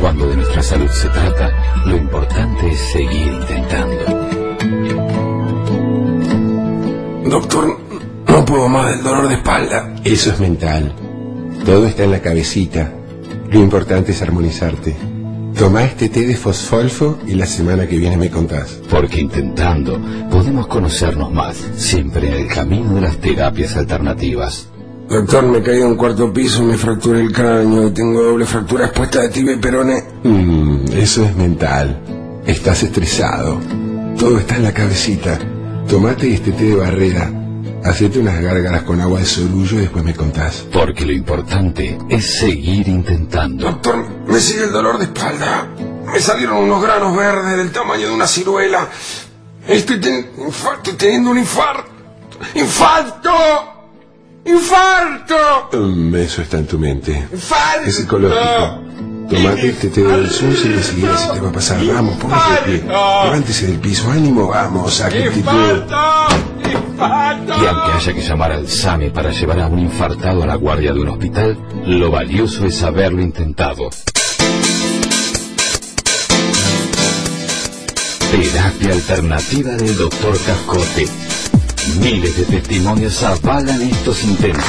Cuando de nuestra salud se trata, lo importante es seguir intentando. Doctor, no puedo más del dolor de espalda. Eso es mental. Todo está en la cabecita. Lo importante es armonizarte. Toma este té de fosfolfo y la semana que viene me contás. Porque intentando podemos conocernos más, siempre en el camino de las terapias alternativas. Doctor, me caí de un cuarto piso, me fracturé el cráneo tengo doble fractura expuesta de tibia y peroné. Mm, eso es mental. Estás estresado. Todo está en la cabecita. Tomate este té de barrera. Hacete unas gárgaras con agua de solullo y después me contás. Porque lo importante es seguir intentando. Doctor, me sigue el dolor de espalda. Me salieron unos granos verdes del tamaño de una ciruela. Estoy, ten- infarto, teniendo un infarto. ¡Infarto! ¡Infarto! Eso está en tu mente. ¡Infarto! Es psicológico. Tomate este té del sus y enseguida se te va a pasar. Vamos, póngase de pie. Levántese del piso. Ánimo, vamos. Actitud. Y aunque haya que llamar al SAME para llevar a un infartado a la guardia de un hospital, lo valioso es haberlo intentado. Terapia alternativa del doctor Cascote. Miles de testimonios avalan estos intentos.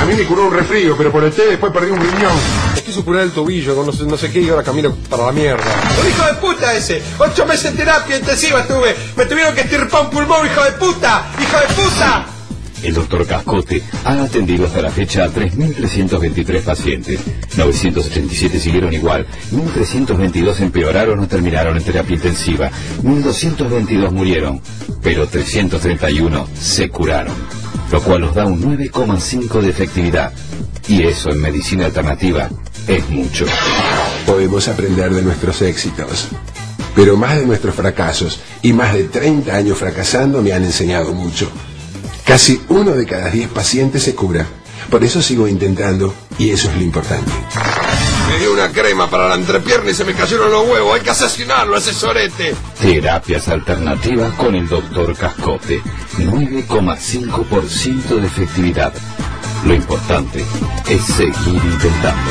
A mí me curó un resfrío, pero por el té después perdí un riñón. Me quiso curar el tobillo con no sé, no sé qué y ahora camino para la mierda. ¡Un hijo de puta ese! ¡Ocho meses en terapia intensiva estuve! ¡Me tuvieron que estirpar un pulmón, hijo de puta! ¡Hijo de puta! El doctor Cascote ha atendido hasta la fecha a 3.323 pacientes. 987 siguieron igual, 1.322 empeoraron o terminaron en terapia intensiva, 1.222 murieron, pero 331 se curaron, lo cual nos da un 9,5 de efectividad. Y eso en medicina alternativa es mucho. Podemos aprender de nuestros éxitos. Pero más de nuestros fracasos y más de 30 años fracasando me han enseñado mucho. Casi uno de cada 10 pacientes se cura. Por eso sigo intentando y eso es lo importante. Me dio una crema para la entrepierna y se me cayeron los huevos. Hay que asesinarlo, ese sorete. Terapias alternativas con el doctor Cascote. 9,5% de efectividad. Lo importante es seguir intentando.